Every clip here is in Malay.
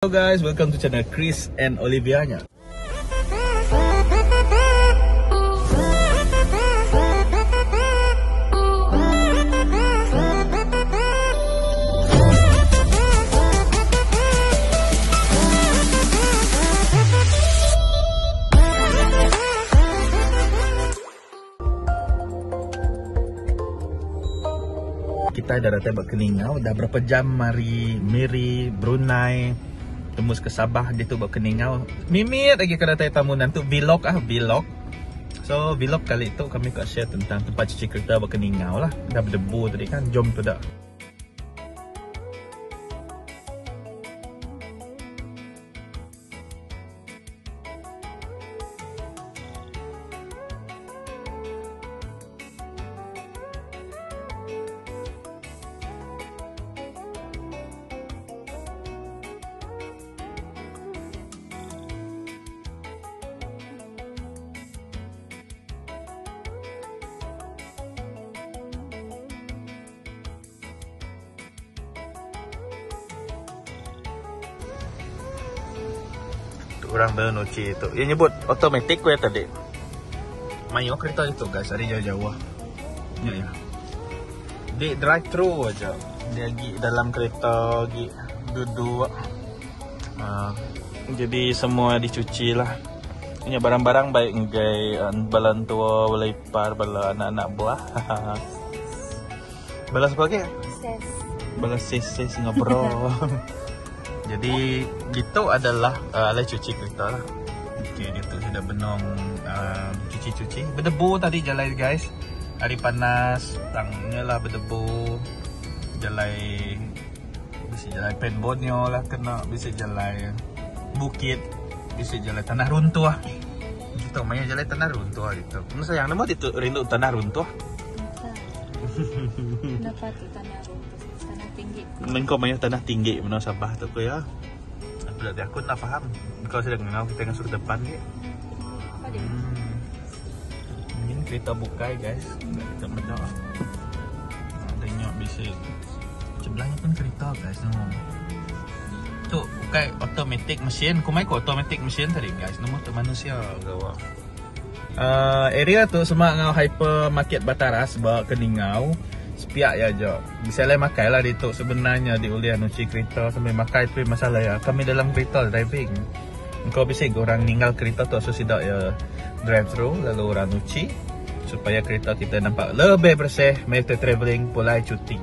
Hello guys, welcome to channel Chris and Olivianya. Kita dah datang buat keningau Dah berapa jam mari Miri, Brunei Tembus ke Sabah Dia tu buat keningau Mimit lagi kena datang tamu nanti. Vlog ah, vlog. So vlog kali tu kami kat share tentang tempat cuci kereta buat keningau lah. Dah berdebu tadi kan Jom tu dah orang bernoci itu. Dia nyebut automatic ya tadi. Mayo kereta itu guys, ada jauh-jauh. Ya ya. Di drive thru aja. Dia pergi dalam kereta, pergi duduk. Uh, jadi semua dicuci lah. Punya barang-barang baik ngai balan tua, bala ipar, bala anak-anak buah. bala sebagai? Ses. Bala ses-ses ngobrol. Jadi gitu adalah uh, alat cuci kereta lah. Okey, dia tu sudah benong uh, cuci-cuci. Berdebu tadi jalan guys. Hari panas, tangnya lah berdebu. Jalan bisa jalan pen Borneo lah kena, bisa jalan bukit, bisa jalan tanah runtuh. Gitu, main jalan tanah runtuh gitu. Masa sayang nama itu rindu tanah runtuh. Kenapa tu tanah runtuh? Tanah tinggi. Mengkau main tanah tinggi mana Sabah tu ko ya. Berarti aku nak faham. Kau sedang ngau kita dengan suruh depan ni. Apa dia? Hmm. Ini kereta bukai guys. Kita benda. Nah, tengok bisa. Sebelahnya pun kereta guys. No. Tu bukai automatic mesin. Kau main kau automatic mesin tadi guys. Nombor tu manusia gawa. Uh, area tu semua ngau hypermarket Bataras bawa ke Ningau sepiak ya je. Bisa lah makai lah di tu sebenarnya di ulian uci kereta sambil makai tu masalah ya. Kami dalam kereta driving. Kau bisa orang ninggal kereta tu so tidak ya drive through lalu orang uci supaya kereta kita nampak lebih bersih masa travelling pulai cuti.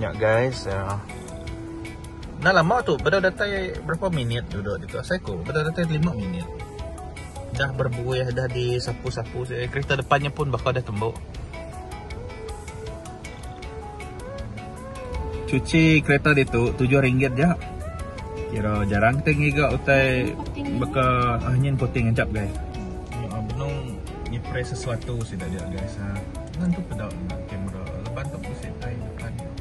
Ya guys, ya. Nah lama tu, pada datang berapa minit duduk di tu. Saya kok, pada datang 5 minit. Dah berbuih, dah disapu-sapu. Kereta depannya pun bakal dah tembok. cuci kereta dia tu RM7 je. Kira jarang kita ngiga utai beka angin coating encap guys. Ya benung ni sesuatu sih dah dia guys. Ha. Nanti pedak kamera leban tu pusing tai depan.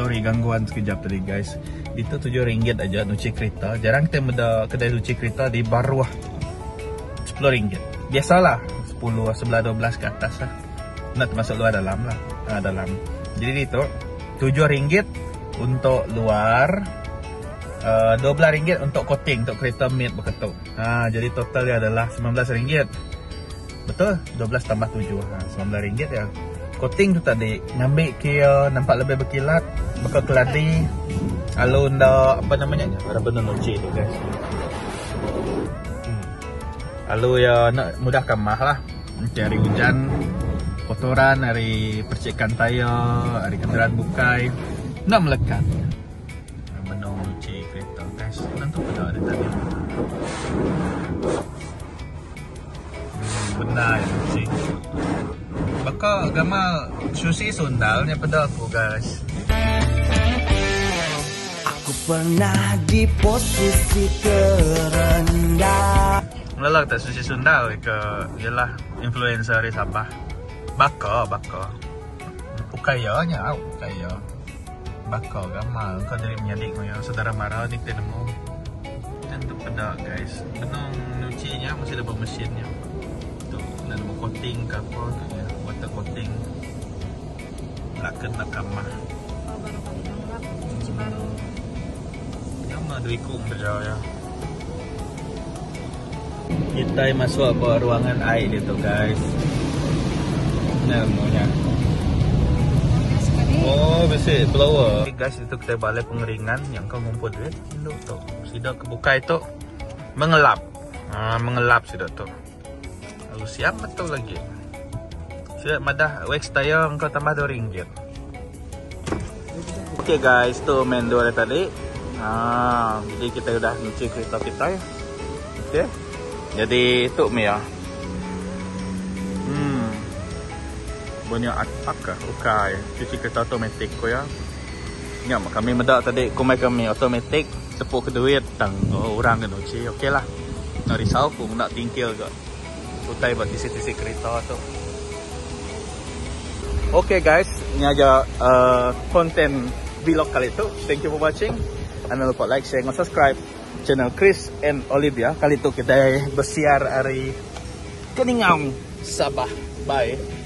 Sorry gangguan sekejap tadi guys. Itu RM7 aja cuci kereta. Jarang kita meda kedai cuci kereta di Barwah. RM10. Biasalah 10 sebelah 12 ke atas lah. Nak termasuk luar dalam lah. Ha, dalam. Jadi itu RM7 untuk luar uh, RM12 untuk coating untuk kereta mid berketuk. Ha jadi total dia adalah RM19. Betul? 12 tambah 7. Ha RM19 ya. Coating tu tadi ngambil kia nampak lebih berkilat, bakal keladi. Alun dah apa namanya? Ada benda noci tu guys. Hmm. Lalu ya nak mudahkan mah lah. Cari hujan kotoran, hari percikan tayar, hari kenderaan bukai nak melekat. Menung cuci kereta guys. Nanti pada ada tadi. Hmm, benar ya. Agama susi sundalnya pada aku guys. Aku pernah di posisi terendah. Mula tak susi sundal ke ialah influencer di Sabah. Baka, baka. Ukayanya, ukaya. Baka gamal. Kau dari menyadik kau yang saudara marah ni kita nemu. Tentu pedak guys. Benang nucinya masih ada mesinnya. Tu, nak nemu coating ke apa tu ya. Water coating. Nak kena kamah. Baru kali nak cuci baru. Lama dua ikut berjauh ya. Kita masuk ke ruangan air dia tu guys. Sekali. Oh, besi blower. Okay, guys, itu kita balai pengeringan yang kau ngumpul duit. Induk tu. Sidak kebuka itu mengelap. Ah, mengelap sidak tu. Lalu siap betul lagi. Siap madah wax tayar kau tambah RM2. Okay guys, tu main dua dah tadi. Ah, jadi kita dah nyuci kereta kita ya. Okay. Jadi tu Mia. Hmm. Punya atap ke? Ukai. Cuci kereta automatik ko ya. Ya, kami medak tadi kumai kami automatik tepuk ke duit tang oh, orang kan uci. Okey lah. Nak risau pun nak tingkil ke. Utai buat isi-isi kereta tu. Okay guys, ini aja uh, vlog kali itu. Thank you for watching. Jangan lupa like, share, dan subscribe channel Chris and Olivia. Kali itu kita bersiar dari Keningam, Sabah. Bye.